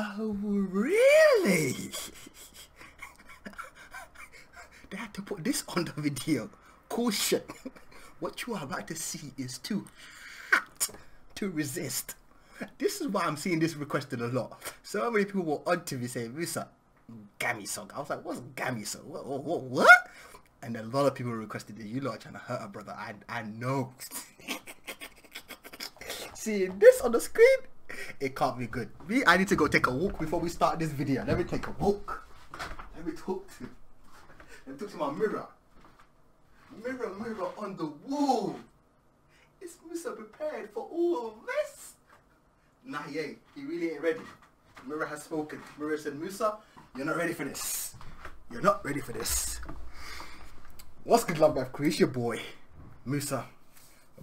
Oh, really? they had to put this on the video. Caution. What you are about to see is too hot to resist. This is why I'm seeing this requested a lot. So many people were on to me saying, Musa, Garmi song. I was like, what's Garmi song? What? what, what? And a lot of people requested it. You lot trying to hurt a brother. I, I know. Seeing this on the screen, it can't be good. Me, I need to go take a walk before we start this video. Let me take a walk. Let me talk to. Let me talk to my mirror. Mirror, mirror on the wall. Is Musa prepared for all of this? Nah, he ain't. He really ain't ready. Mirror has spoken. Mirror said, Musa, you're not ready for this. You're not ready for this. What's good, love life crew? Your boy, Musa,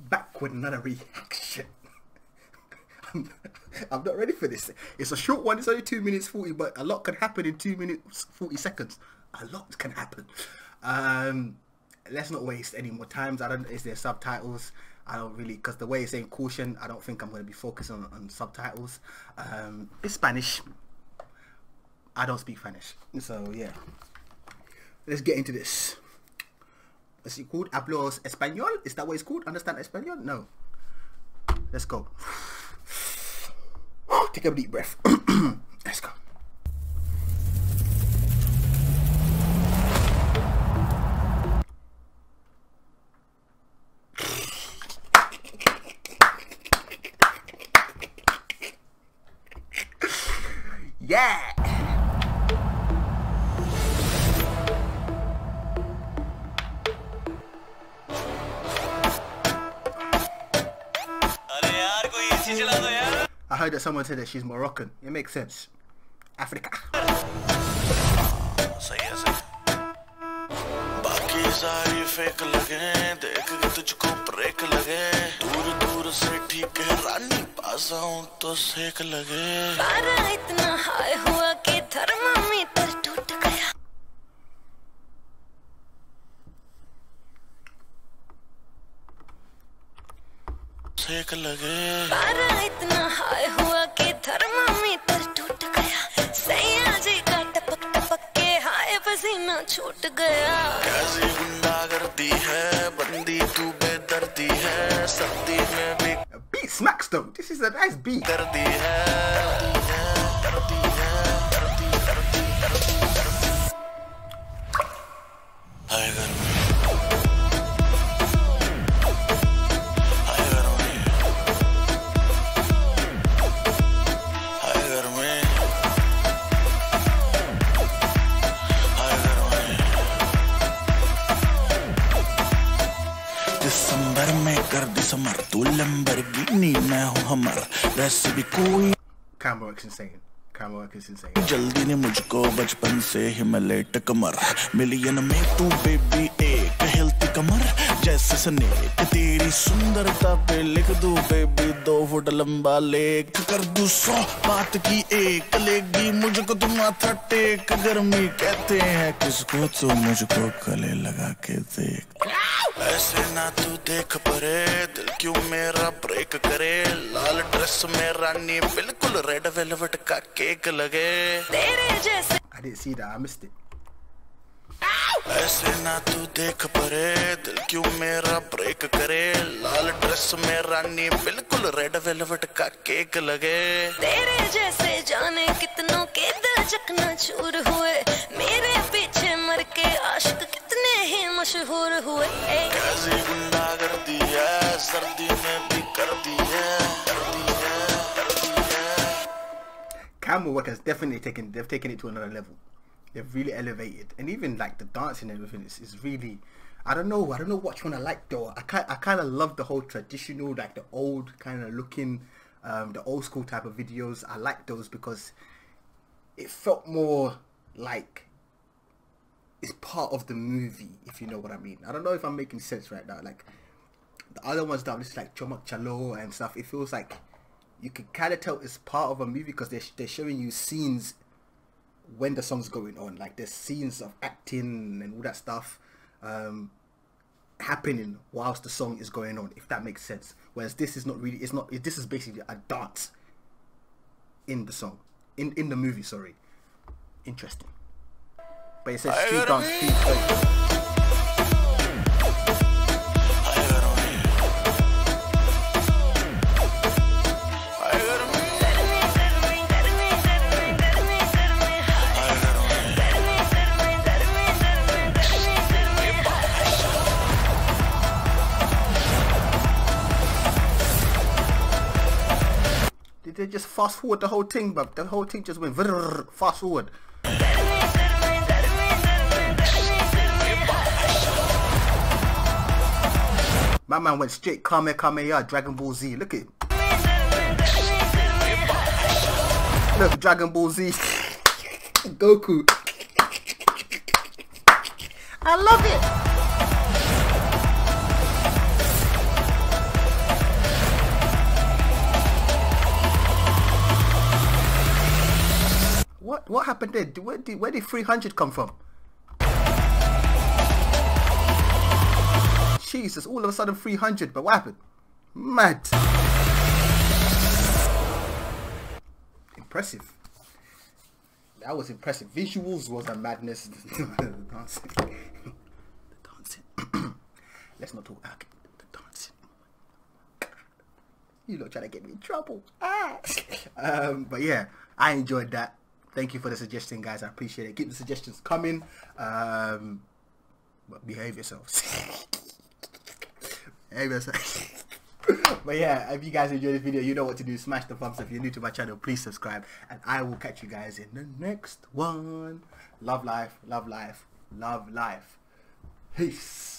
back with another reaction. I'm, not ready for this. It's a short one. It's only 2 minutes 40, but a lot can happen in 2 minutes 40 seconds. A lot can happen. Um, let's not waste any more times. I don't. Is there subtitles? I don't really because the way it's saying caution. I don't think I'm going to be focusing on, on subtitles. Um, it's Spanish. I don't speak Spanish, so yeah. Let's get into this. Is it called? Hablos español? Is that what it's called? Understand español? No. Let's go. Take a deep breath. Let's go. Yeah! I heard that someone said that she's Moroccan. It makes sense. Africa. सही है सही बाकी सारी fake लगे देख के तुझको break लगे दूर दूर से ठीक है रानी पास आऊं तो सेक लगे पारा इतना हाई हुआ सेक लगे पारा इतना हाई हुआ कि थर्मामीटर टूट गया सैया जी का टपक टपक के हाय पसीना छूट गया कैसी गुंडा करती है बंदी तू बेदर्दी है सर्दी में भी बी beat smacks though. This is a nice beat. करती है करती करती है कर दे समर तू लंबर गिनी मैं हूँ हमर। रेसिपी कोई camera works insane. Camera works is जल्दी ने मुझको बचपन से हिमालय टकमर मिलियन में तू बेबी एक हेल्थ कमर जैसे स्नेक तेरी सुंदरता पे लिख दू बेबी दो फुट लंबा लेख कर दू सौ बात की एक लेगी मुझको तू माथा टेक गर्मी कहते हैं किसको तू मुझको गले लगा के देख ऐसे ना तू देख परे दिल क्यों मेरा ब्रेक करे लाल ड्रेस में रानी बिल्कुल रेड वेलवेट का केक लगे तेरे जैसे I didn't see that. I missed it. ऐसे ना तू देख परे दिल क्यों मेरा ब्रेक करे लाल ड्रेस में रानी बिल्कुल रेड वेलवेट का केक लगे तेरे जैसे जाने कितनों के दिल चकना चूर हुए मेरे पीछे मर के आशिक कितने ही मशहूर हुए ए, कैसी गुंडा है सर्दी में भी है करती है Camera work has definitely taken. They've taken it to another level. They've really elevated, and even like the dancing and everything is, is really. I don't know. I don't know which one I like though. I kind I kind of love the whole traditional, like the old kind of looking, um, the old school type of videos. I like those because it felt more like it's part of the movie, if you know what I mean. I don't know if I'm making sense right now. Like the other ones that just like Chammak Challo and stuff, it feels like you can kind of tell it's part of a movie because they're, they're showing you scenes when the song's going on. Like there's scenes of acting and all that stuff um, happening whilst the song is going on, if that makes sense. Whereas this is not really, it's not, this is basically a dance in the song. in in the movie. Sorry, interesting. But it says street dance. Street dance. They just fast forward the whole thing, but the whole thing just went fast forward. My man went straight Kamehameha, Dragon Ball Z. Look at Look, Dragon Ball Z. Goku. I love it. What happened there? Where did where did 300 come from? Jesus, all of a sudden 300, but what happened? Mad. Impressive. That was impressive. Visuals was a madness. the dancing. the dancing. Let's not talk about the dancing. You lot trying to get me in trouble. Ah. um, but yeah, I enjoyed that. Thank you for the suggestion, guys. I appreciate it. Keep the suggestions coming. Um, but behave yourselves. behave yourselves. but yeah, if you guys enjoyed this video, you know what to do. Smash the thumbs up. If you're new to my channel, please subscribe. And I will catch you guys in the next one. Love life, love life, love life. Peace.